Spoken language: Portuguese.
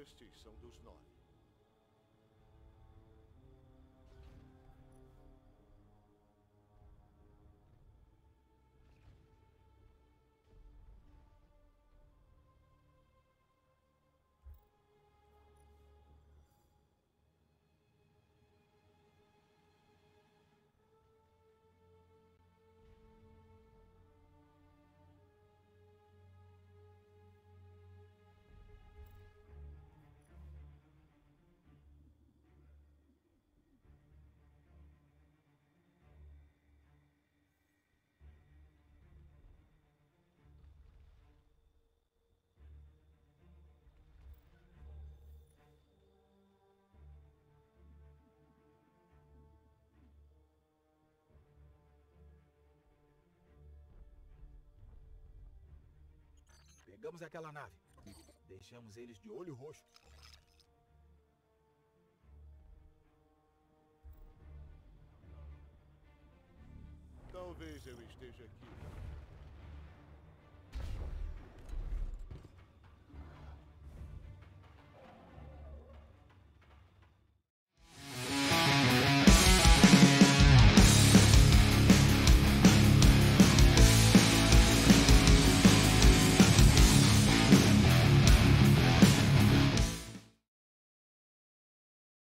Estes são dos nove. Pegamos aquela nave. Deixamos eles de olho roxo. Talvez eu esteja aqui